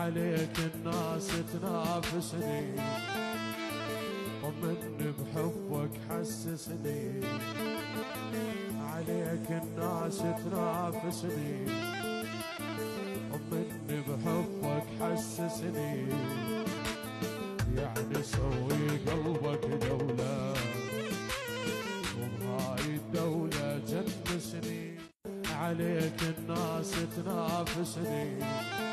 عليك الناس تنافسني. طمني بحبك حسسني. عليك الناس تنافسني. طمني بحبك حسسني. يعني سوي قلبك دولة. وهاي الدولة جنسني. عليك الناس تنافسني.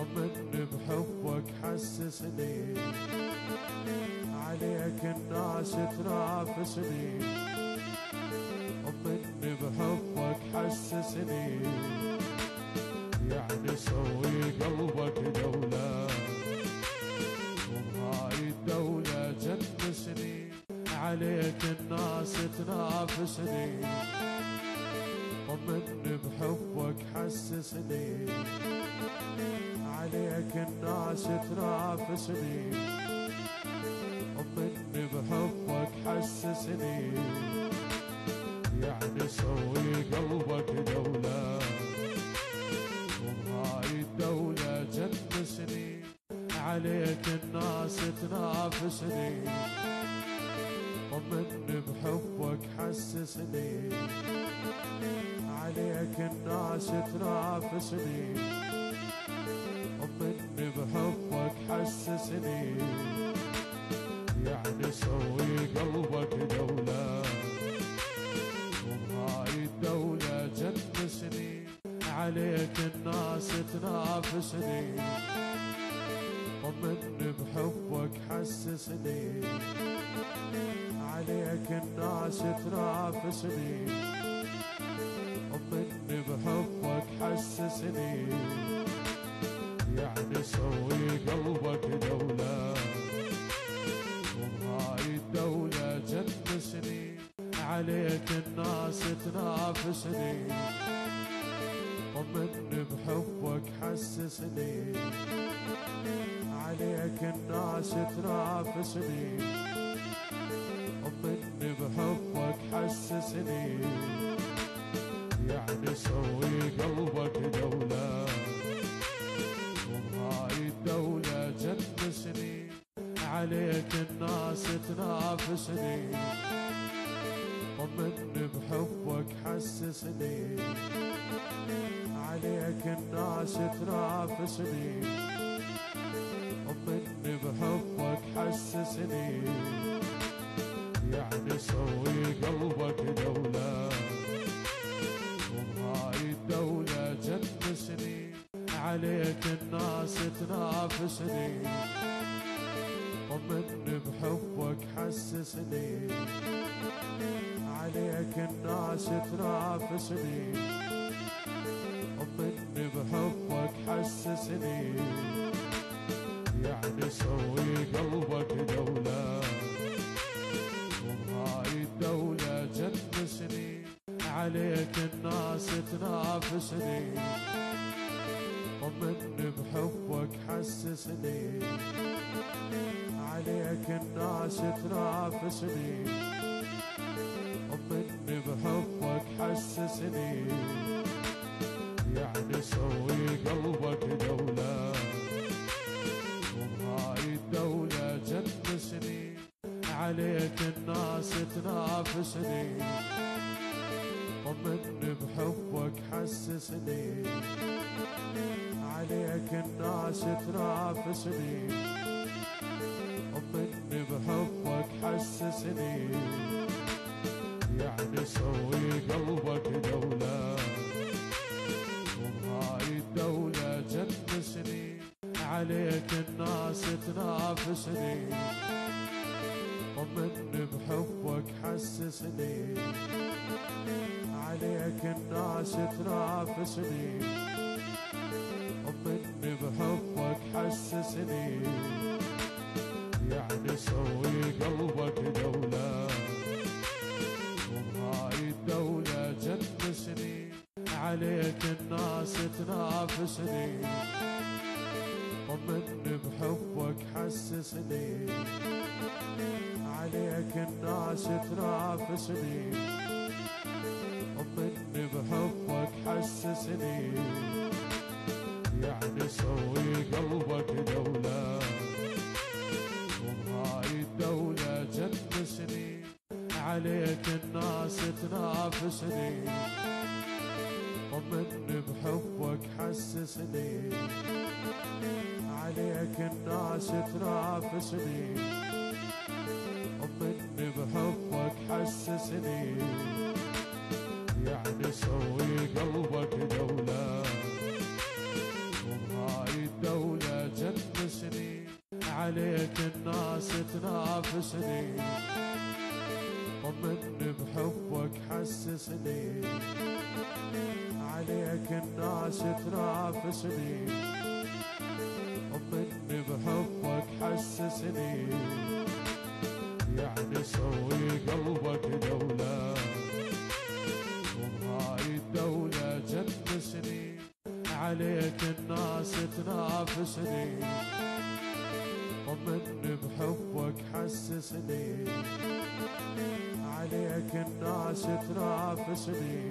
طمني بحبك حسسني. عليك الناس تنافسني. طمني بحبك حسسني. يعني سوي قلبك دولة. وهاي الدولة جنسني. عليك الناس تنافسني. طمني بحبك حسسني. الناس تنافسني طمني بحبك حسسني. يعني سوي قلبك دولة. وهاي الدولة جنسني. عليك الناس تنافسني. طمني بحبك حسسني. عليك الناس تنافسني. طمني بحبك حسسني. يعني سوي قلبك دولة. وهاي الدولة جنسني عليك الناس تنافسني. طمني بحبك حسسني. عليك الناس تنافسني. طمني بحبك حسسني. عليك الناس تنافسني. طمني بحبك حسسني. عليك الناس تنافسني. طمني بحبك حسسني. يعني سوي قلبك دولة. وهاي الدولة جنسني. عليك الناس تنافسني. طمني بحبك حسسني. عليك الناس تنافسني. طمني بحبك حسسني. يعني سوي قلبك دولة. وهاي الدولة جنسني. عليك الناس تنافسني. طمني بحبك حسسني. عليك الناس تنافسني طمني بحبك حسسني. يعني سوي قلبك دولة. وهاي الدولة جنسني. عليك الناس تنافسني طمني بحبك حسسني. عليك الناس تنافسني طمني بحبك حسسني. يعني سوي قلبك دولة. وهاي الدولة جنسني عليك الناس تنافسني. طمني بحبك حسسني. عليك الناس تنافسني. طمني بحبك حسسني. يعني سوي قلبك دولة وهاي الدولة جنسني عليك الناس تنافسني. طمني بحبك حسسني. عليك الناس تنافسني. عليك الناس تنافسني. طمني بحبك حسسني. عليك الناس تنافسني. طمني بحبك حسسني. يعني سوي قلبك دولة. وهاي الدولة جنسني. عليك الناس تنافسني. طمني بحبك حسسني. عليك الناس تنافسني. طمني بحبك حسسني. يعني سوي قلبك دولة. وبهاي الدولة جنسني. عليك الناس تنافسني. طمني بحبك حسسني. عليك الناس تنافسني. طمني بحبك حسسني. يعني سوي قلبك دولة. وبهاي الدولة جنسني. عليك الناس تنافسني. طمني بحبك حسسني عليك الناس تنافسني